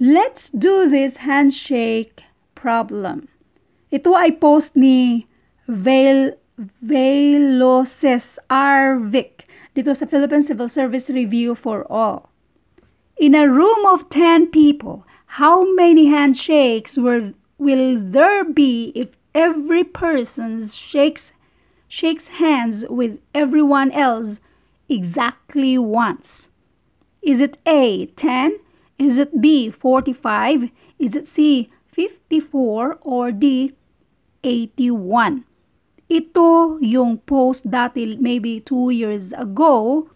Let's do this handshake problem. Ito ay post ni Vail, Veloces Arvic dito sa Philippine Civil Service Review for All. In a room of 10 people, how many handshakes will, will there be if every person shakes, shakes hands with everyone else exactly once? Is it A, 10? Is it B, 45? Is it C, 54? Or D, 81? Ito yung post dati maybe 2 years ago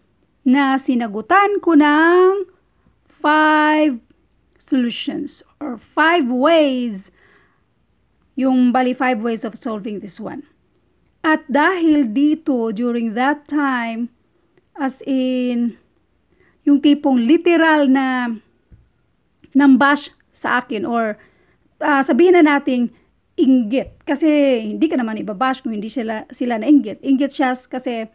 na sinagutan ko ng 5 solutions or 5 ways yung bali 5 ways of solving this one. At dahil dito during that time as in yung tipong literal na nambash sa akin or uh, sabihin na nating inggit. Kasi hindi ka naman ibabash kung hindi sila, sila na inggit. Inggit siya kasi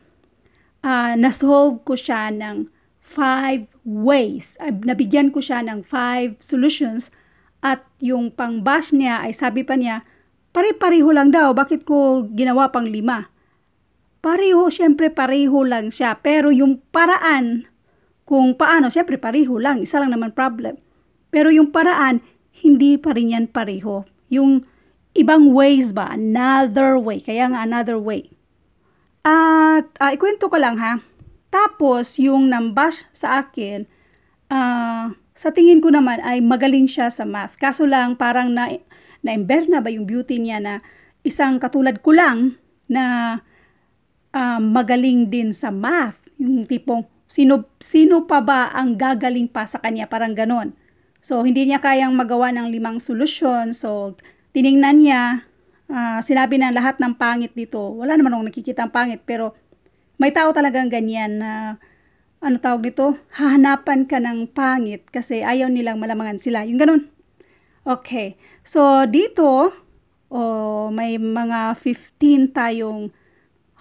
uh, nasolve ko siya ng five ways. Uh, nabigyan ko siya ng five solutions at yung pang-bash niya ay sabi pa niya, pare-pareho lang daw, bakit ko ginawa pang lima? Pareho, syempre pareho lang siya. Pero yung paraan kung paano, syempre pareho lang, isa lang naman problem. Pero yung paraan, hindi pa rin yan pareho. Yung ibang ways ba? Another way. Kaya nga another way. At uh, ikwento ko lang ha. Tapos yung nambash sa akin, uh, sa tingin ko naman ay magaling siya sa math. Kaso lang parang na, na-ember na ba yung beauty niya na isang katulad ko lang na uh, magaling din sa math. Yung tipong sino, sino pa ba ang gagaling pa sa kanya? Parang ganon. So, hindi niya kayang magawa ng limang solusyon. So, tiningnan niya, uh, sinabi na lahat ng pangit dito. Wala naman akong nakikita ang pangit, pero may tao talagang ganyan na, ano tawag dito, hahanapan ka ng pangit kasi ayaw nilang malamangan sila. Yung ganun. Okay. So, dito, oh, may mga 15 tayong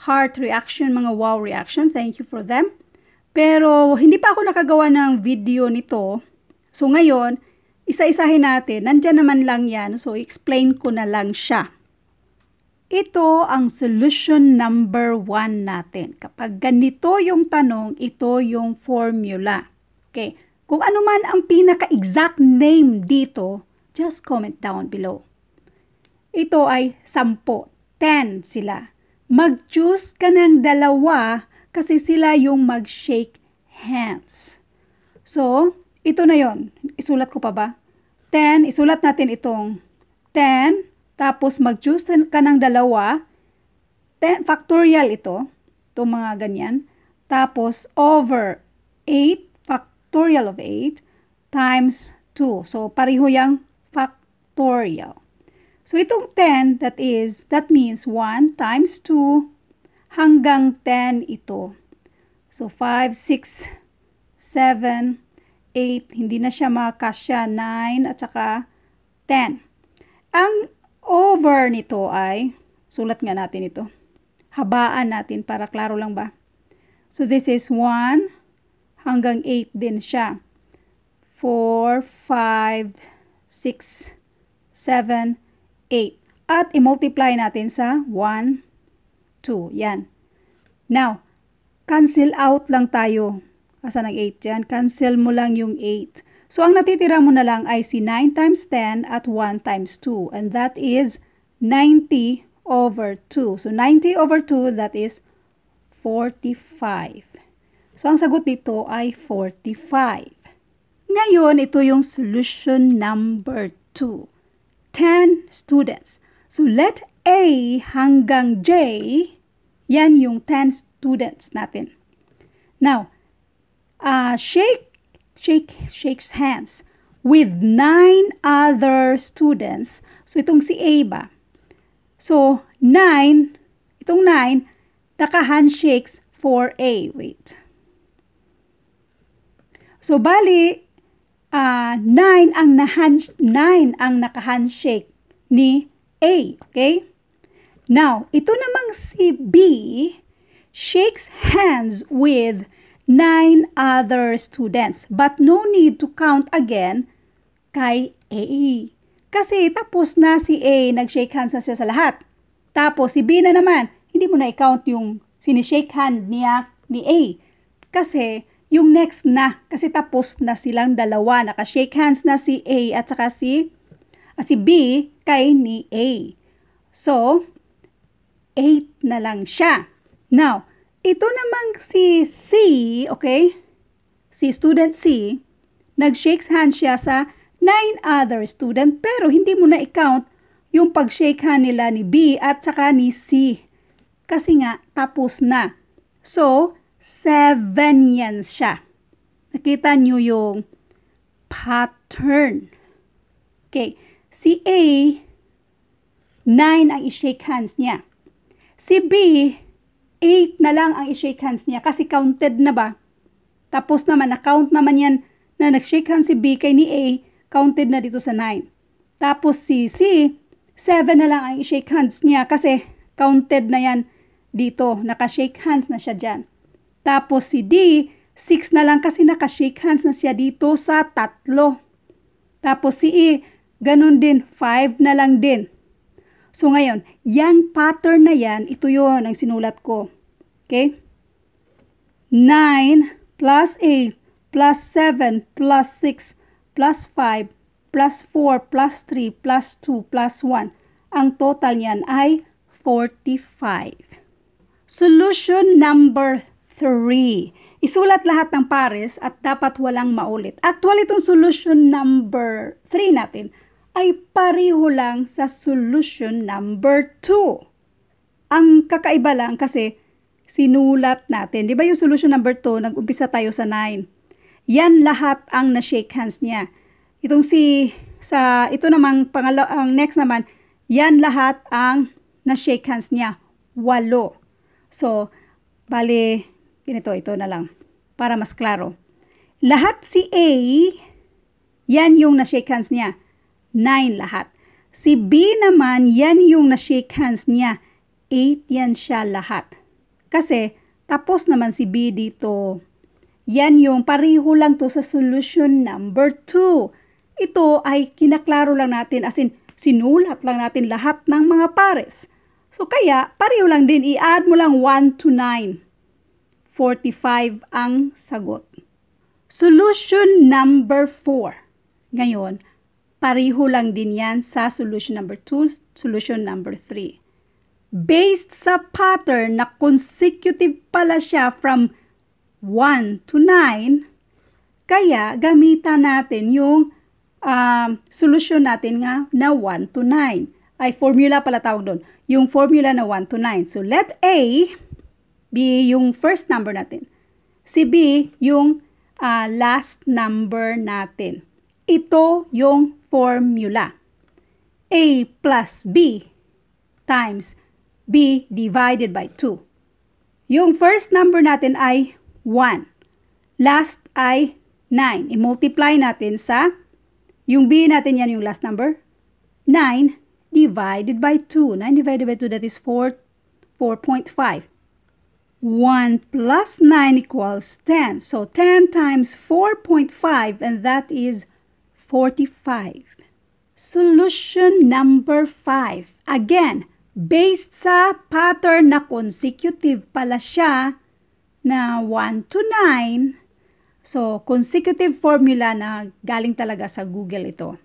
heart reaction, mga wow reaction. Thank you for them. Pero, hindi pa ako nakagawa ng video nito So ngayon, isa-isahin natin. Nandyan naman lang yan. So explain ko na lang siya. Ito ang solution number one natin. Kapag ganito yung tanong, ito yung formula. Okay. Kung ano man ang pinaka-exact name dito, just comment down below. Ito ay sampo. Ten sila. Mag-choose ka ng dalawa kasi sila yung mag-shake hands. So, ito na yon. Isulat ko pa ba? 10, isulat natin itong 10, tapos mag-choose ka ng dalawa. 10, factorial ito. Itong mga ganyan. Tapos, over 8, factorial of 8, times 2. So, pareho yung factorial. So, itong 10, that is, that means 1 times 2 hanggang 10 ito. So, 5, 6, 7, 8, hindi na siya makasya 9 at saka 10. Ang over nito ay, sulat nga natin ito, habaan natin para klaro lang ba? So this is 1 hanggang 8 din siya. 4, 5, 6, 7, 8. At i-multiply natin sa 1, 2. Yan. Now, cancel out lang tayo. Asan ang 8 dyan? Cancel mo lang yung 8. So, ang natitira mo na lang ay si 9 times 10 at 1 times 2. And that is 90 over 2. So, 90 over 2, that is 45. So, ang sagot dito ay 45. Ngayon, ito yung solution number 2. 10 students. So, let A hanggang J, yan yung 10 students natin. Now, uh, shake, shake, shakes hands with nine other students. So, itong si A ba? So, nine, itong nine, naka-handshakes for A. Wait. So, bali, uh, nine ang, na nine ang naka-handshake ni A. Okay? Now, ito namang si B shakes hands with nine other students. But no need to count again kay A. Kasi tapos na si A, nag-shake hands na siya sa lahat. Tapos si B na naman, hindi mo na i-count yung sinishake hand niya ni A. Kasi yung next na, kasi tapos na silang dalawa, naka-shake hands na si A at saka si, ah, si B kay ni A. So, 8 na lang siya. Now, ito namang si C, okay? Si student C, nag-shakes hands siya sa nine other student pero hindi mo na i-count yung pag-shake hand nila ni B at saka ni C. Kasi nga, tapos na. So, 7 yan siya. Nakita nyo yung pattern. Okay. Si A, 9 ang i-shake hands niya. Si B, 8 na lang ang i-shake hands niya kasi counted na ba? Tapos naman, na-count naman yan na nag-shake hands si B kay ni A, counted na dito sa 9. Tapos si C, 7 na lang ang i-shake hands niya kasi counted na yan dito. Naka-shake hands na siya dyan. Tapos si D, 6 na lang kasi naka-shake hands na siya dito sa tatlo. Tapos si E, ganun din, 5 na lang din. So ngayon, yang pattern na yan, ito yon ang sinulat ko. Okay? 9 plus 8 plus 7 plus 6 plus 5 plus 4 plus 3 plus 2 plus 1. Ang total niyan ay 45. Solution number 3. Isulat lahat ng pares at dapat walang maulit. Actually, itong solution number 3 natin ay pareho lang sa solution number 2. Ang kakaiba lang kasi sinulat natin. Di ba yung solution number 2, nag-umpisa tayo sa 9. Yan lahat ang na-shake hands niya. Itong si, sa, ito namang pangalo, ang next naman, yan lahat ang na-shake hands niya. Walo. So, bali, ganito, ito na lang. Para mas klaro. Lahat si A, yan yung na-shake hands niya. 9 lahat. Si B naman, yan yung na-shake hands niya. 8 yan siya lahat. Kasi, tapos naman si B dito. Yan yung pariho lang to sa solution number 2. Ito ay kinaklaro lang natin as in sinulat lang natin lahat ng mga pares. So kaya, pariho lang din, i-add mo lang 1 to 9. 45 ang sagot. Solution number 4. Ngayon, Pariho lang din yan sa solution number 2, solution number 3. Based sa pattern na consecutive pala siya from 1 to 9, kaya gamitan natin yung uh, solution natin nga na 1 to 9. Ay, formula pala tawag doon. Yung formula na 1 to 9. So, let A be yung first number natin. Si B yung uh, last number natin. Ito yung formula. A plus B times B divided by 2. Yung first number natin ay 1. Last ay 9. I-multiply natin sa, yung B natin yan yung last number, 9 divided by 2. 9 divided by 2, that is 4, 4.5. 1 plus 9 equals 10. So 10 times 4.5 and that is 45. Solution number 5. Again, based sa pattern na consecutive pala siya na 1 to 9. So, consecutive formula na galing talaga sa Google ito.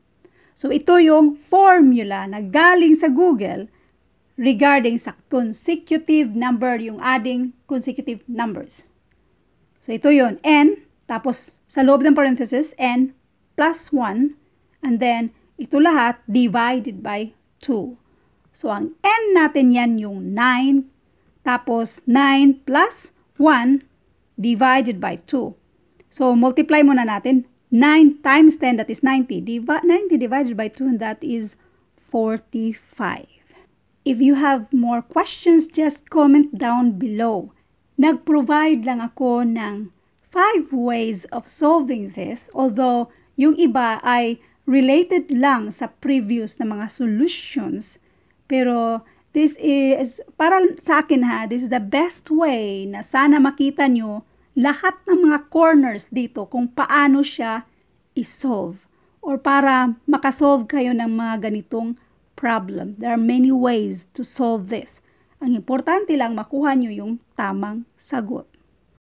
So, ito yung formula na galing sa Google regarding sa consecutive number, yung adding consecutive numbers. So, ito yon n, tapos sa loob ng parenthesis, n plus 1 and then ito lahat divided by 2. So, ang n natin yan yung 9 tapos 9 plus 1 divided by 2. So, multiply muna natin. 9 times 10, that is 90. Divi 90 divided by 2, and that is 45. If you have more questions, just comment down below. Nag-provide lang ako ng 5 ways of solving this, although yung iba ay related lang sa previous na mga solutions. Pero this is, para sa akin ha, this is the best way na sana makita nyo lahat ng mga corners dito kung paano siya isolve or para makasolve kayo ng mga ganitong problem. There are many ways to solve this. Ang importante lang makuha nyo yung tamang sagot.